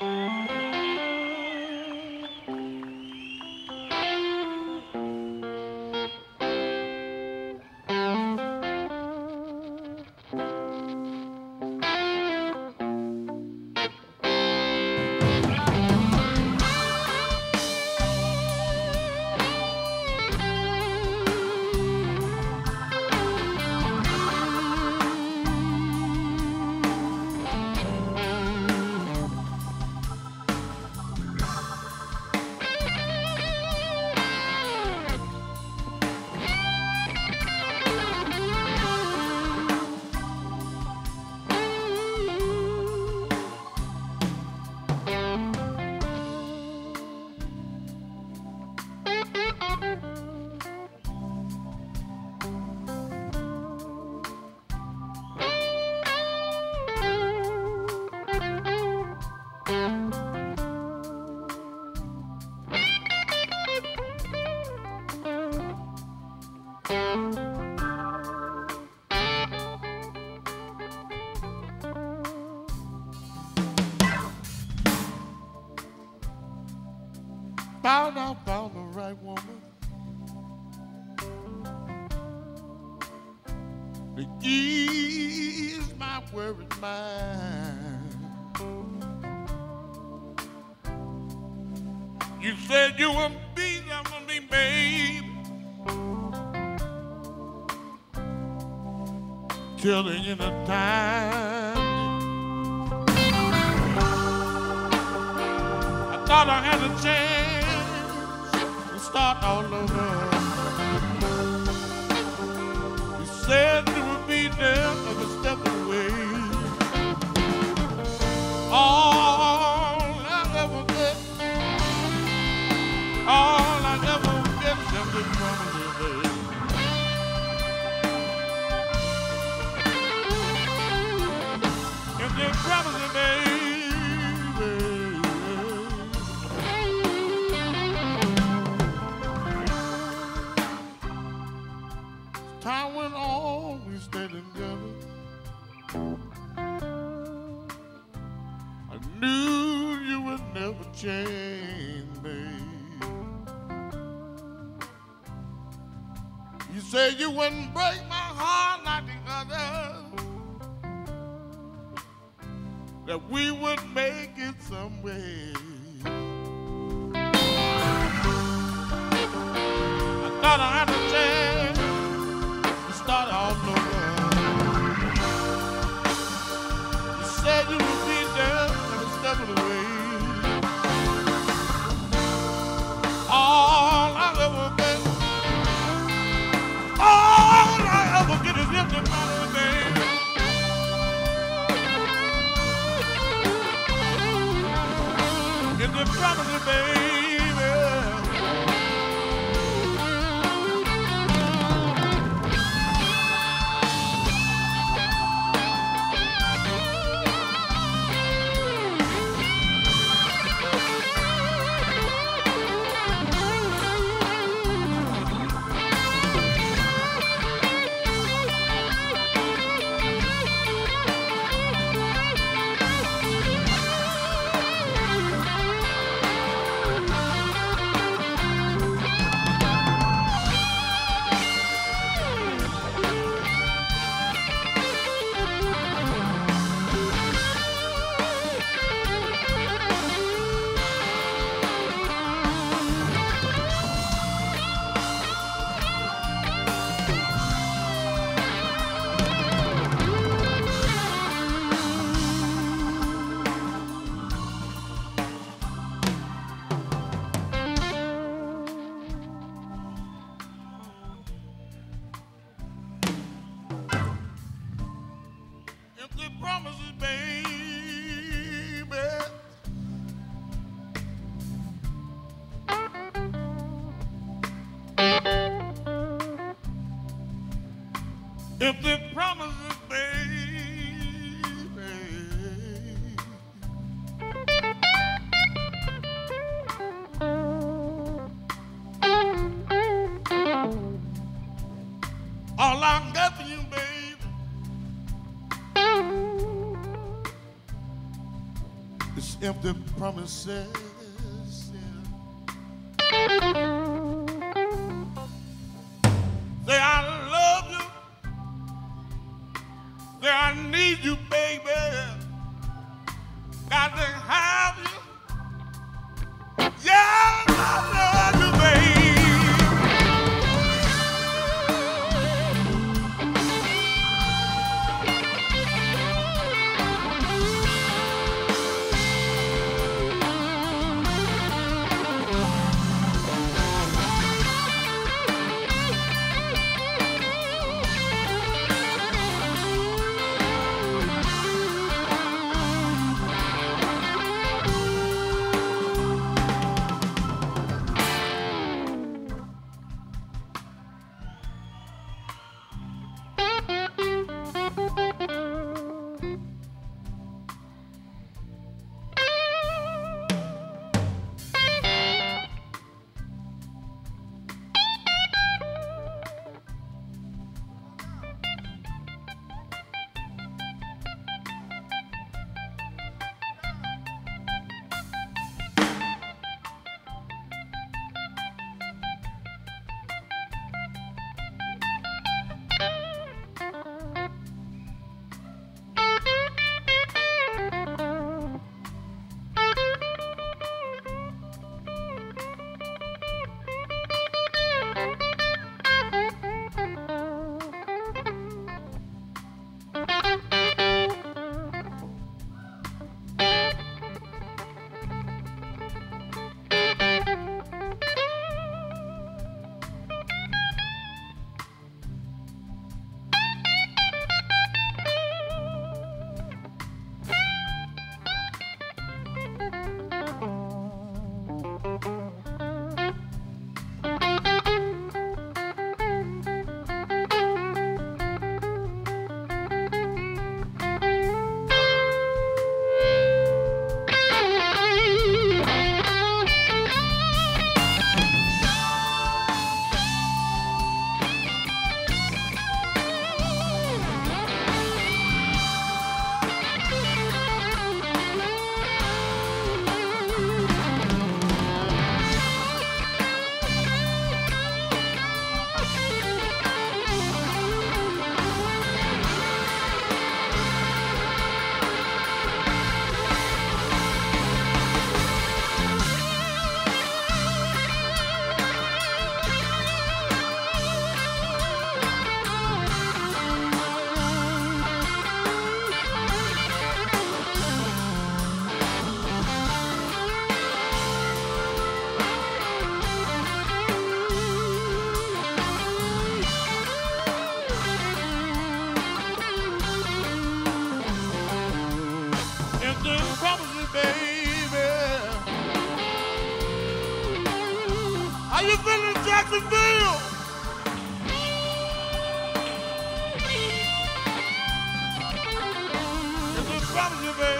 Música Found out, found the right woman. To ease my worried mind. You said you would be there for me, babe. Till the end of time. I thought I had a chance start all over. You said you would be there every step of the way. All change, babe. You said you wouldn't break my heart like the others. That we would make it some way. I thought I had a chance to start all over. if the promises All I got for you, baby, is empty promises. Jacksonville! This is from you, baby.